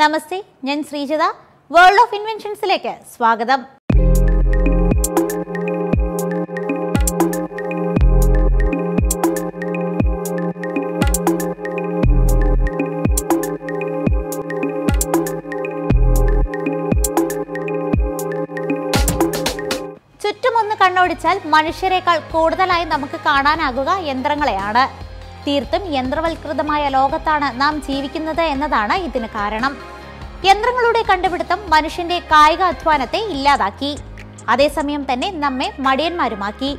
നമസ്തേ ഞാൻ Sreejitha. World of ഇൻവെൻഷൻസിലേക്ക് സ്വാഗതം. ചുറ്റുമൊന്ന് കണ്ണോടിച്ചാൽ മനുഷ്യരെക്കാൾ കൂടുതലായി നമുക്ക് കാണാനാകുക യന്ത്രങ്ങളെയാണ്. തീർത്തും യന്ത്രവൽകൃതമായ ലോകത്താണ് നാം ജീവിക്കുന്നത് എന്നതാണ് ഇതിന് കാരണം. യന്ത്രങ്ങളുടെ കണ്ടുപിടുത്തം മനുഷ്യന്റെ കായിക അധ്വാനത്തെ ഇല്ലാതാക്കി. അതേസമയം തന്നെ നമ്മെ മടിയന്മാരുമാക്കി.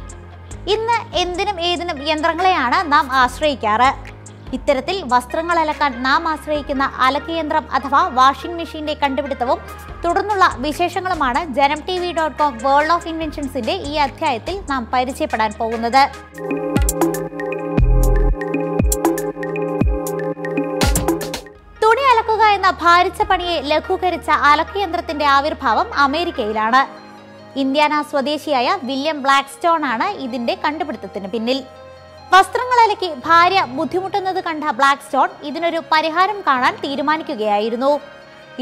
ഇന്ന് എന്തിനും ഏതിനും യന്ത്രങ്ങളെയാണ് നാം ആശ്രയിക്കാറ്. ഇത്തരത്തിൽ വസ്ത്രങ്ങൾ അലക്കാൻ നാം ആശ്രയിക്കുന്ന അലക്കയന്ത്രം അഥവാ വാഷിംഗ് മെഷീന്റെ കണ്ടുപിടുത്തവും തുടർന്നുള്ള വിശേഷങ്ങളുമാണ് Janam T V dot com world of ഇൻവെൻഷൻസിന്റെ ഈ അധ്യായത്തിൽ നാം പരിചയപ്പെടാൻ പോകുന്നത്. ഭാരിച്ച പണിയെ ലഘൂകരിച്ച അലക്കയന്ത്രത്തിന്റെ ആവിർഭാവം അമേരിക്കയിലാണ്. ഇന്ത്യാന സ്വദേശിയായ വില്യം ബ്ലാക്ക്സ്റ്റോൺ ആണ് ഇതിന്റെ കണ്ടുപിടുത്തത്തിന് പിന്നിൽ. വസ്ത്രങ്ങൾ അലക്കി ഭാര്യ ബുദ്ധിമുട്ടുന്നത് കണ്ട ബ്ലാക്ക്സ്റ്റോൺ ഇതിനൊരു പരിഹാരം കാണാൻ തീരുമാനിക്കുകയായിരുന്നു.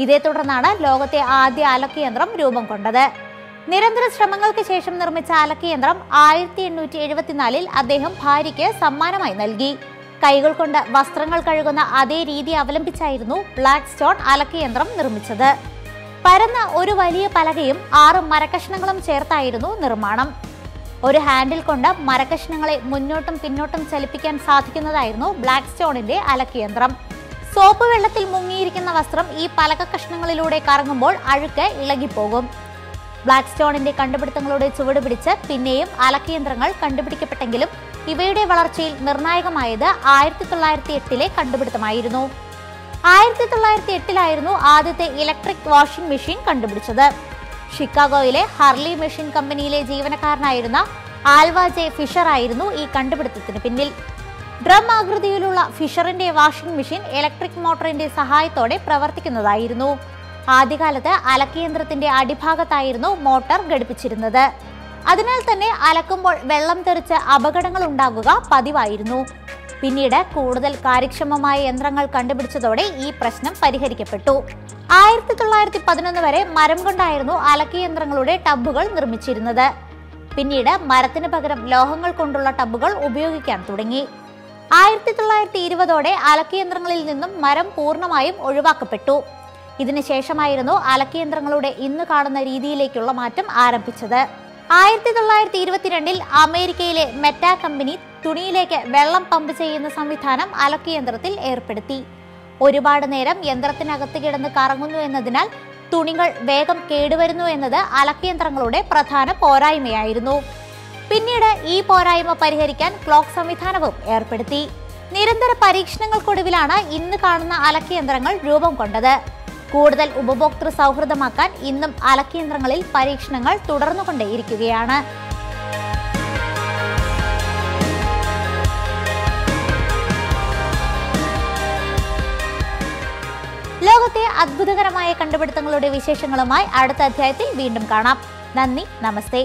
ഇതേ തുടർന്നാണ് ലോകത്തെ ആദ്യ അലക്കയന്ത്രം രൂപം കൊണ്ടത്. നിരന്തര ശ്രമങ്ങൾക്ക് ശേഷം നിർമ്മിച്ച അലക്കയന്ത്രം ആയിരത്തി എണ്ണൂറ്റി എഴുപത്തിനാലിൽ അദ്ദേഹം ഭാര്യയ്ക്ക് സമ്മാനമായി നൽകി. കൈകൾ കൊണ്ട് വസ്ത്രങ്ങൾ കഴുകുന്ന അതേ രീതി അവലംബിച്ചായിരുന്നു ബ്ലാക്ക് സ്റ്റോൺ അലക്കയന്ത്രം നിർമ്മിച്ചത്. പരന്ന ഒരു വലിയ പലകയും ആറ് മരക്കഷ്ണങ്ങളും ചേർത്തായിരുന്നു നിർമ്മാണം. ഒരു ഹാൻഡിൽ കൊണ്ട് മരക്കഷ്ണങ്ങളെ മുന്നോട്ടും പിന്നോട്ടും ചലിപ്പിക്കാൻ സാധിക്കുന്നതായിരുന്നു ബ്ലാക്ക് സ്റ്റോണിന്റെ അലക്കയന്ത്രം. സോപ്പ് വെള്ളത്തിൽ മുങ്ങിയിരിക്കുന്ന വസ്ത്രം ഈ പലക കഷ്ണങ്ങളിലൂടെ കറങ്ങുമ്പോൾ അഴുക്ക് ഇളകിപ്പോകും. ബ്ലാക്ക് സ്റ്റോണിന്റെ കണ്ടുപിടുത്തങ്ങളുടെ ചുവട് പിടിച്ച് പിന്നെയും അലക്കയന്ത്രങ്ങൾ കണ്ടുപിടിക്കപ്പെട്ടെങ്കിലും ഇവയുടെ വളർച്ചയിൽ നിർണായകമായത് ആയിരത്തി തൊള്ളായിരത്തി എട്ടിലെ കണ്ടുപിടുത്തമായിരുന്നു. ആയിരത്തി തൊള്ളായിരത്തി എട്ടിലായിരുന്നു ആദ്യത്തെ ഇലക്ട്രിക് വാഷിംഗ് മെഷീൻ കണ്ടുപിടിച്ചത്. ഷിക്കാഗോയിലെ ഹർലി മെഷീൻ കമ്പനിയിലെ ജീവനക്കാരനായിരുന്ന ആൽവ ജെ ഫിഷർ ആയിരുന്നു ഈ കണ്ടുപിടുത്തത്തിന് പിന്നിൽ. ഡ്രം ആകൃതിയിലുള്ള ഫിഷറിന്റെ വാഷിംഗ് മെഷീൻ ഇലക്ട്രിക് മോട്ടറിന്റെ സഹായത്തോടെ പ്രവർത്തിക്കുന്നതായിരുന്നു. ആദ്യകാലത്ത് അലക്കയന്ത്രത്തിന്റെ അടിഭാഗത്തായിരുന്നു മോട്ടോർ ഘടിപ്പിച്ചിരുന്നത്. അതിനാൽ തന്നെ അലക്കുമ്പോൾ വെള്ളം തെറിച്ച് അപകടങ്ങൾ ഉണ്ടാകുക പതിവായിരുന്നു. പിന്നീട് കൂടുതൽ കാര്യക്ഷമമായ യന്ത്രങ്ങൾ കണ്ടുപിടിച്ചതോടെ ഈ പ്രശ്നം പരിഹരിക്കപ്പെട്ടു. ആയിരത്തി തൊള്ളായിരത്തി പതിനൊന്ന് വരെ മരം കൊണ്ടായിരുന്നു അലക്കയന്ത്രങ്ങളുടെ ടബുകൾ നിർമ്മിച്ചിരുന്നത്. പിന്നീട് മരത്തിന് പകരം ലോഹങ്ങൾ കൊണ്ടുള്ള ടബുകൾ ഉപയോഗിക്കാൻ തുടങ്ങി. ആയിരത്തി തൊള്ളായിരത്തി ഇരുപതോടെ അലക്കിയന്ത്രങ്ങളിൽ നിന്നും മരം പൂർണമായും ഒഴിവാക്കപ്പെട്ടു. ഇതിനുശേഷമായിരുന്നു അലക്കയന്ത്രങ്ങളുടെ ഇന്ന് കാണുന്ന രീതിയിലേക്കുള്ള മാറ്റം ആരംഭിച്ചത്. ആയിരത്തി തൊള്ളായിരത്തി ഇരുപത്തിരണ്ടിൽ അമേരിക്കയിലെ മെറ്റാ കമ്പനി തുണിയിലേക്ക് വെള്ളം പമ്പ് ചെയ്യുന്ന സംവിധാനം അലക്കയന്ത്രത്തിൽ ഏർപ്പെടുത്തി. ഒരുപാട് നേരം യന്ത്രത്തിനകത്ത് കിടന്ന് കറങ്ങുന്നു എന്നതിനാൽ തുണികൾ വേഗം കേടുവരുന്നു എന്നത് അലക്കയന്ത്രങ്ങളുടെ പ്രധാന പോരായ്മയായിരുന്നു. പിന്നീട് ഈ പോരായ്മ പരിഹരിക്കാൻ ക്ലോക്ക് സംവിധാനവും ഏർപ്പെടുത്തി. നിരന്തര പരീക്ഷണങ്ങൾക്കൊടുവിലാണ് ഇന്ന് കാണുന്ന അലക്കയന്ത്രങ്ങൾ രൂപം കൊണ്ടത്. കൂടുതൽ ഉപഭോക്തൃ സൗഹൃദമാക്കാൻ ഇന്നും അലക്കേന്ദ്രങ്ങളിൽ പരീക്ഷണങ്ങൾ തുടർന്നുകൊണ്ടേയിരിക്കുകയാണ്. ലോകത്തെ അത്ഭുതകരമായ കണ്ടുപിടുത്തങ്ങളുടെ വിശേഷങ്ങളുമായി അടുത്ത അധ്യായത്തിൽ വീണ്ടും കാണാം. നന്ദി നമസ്തേ.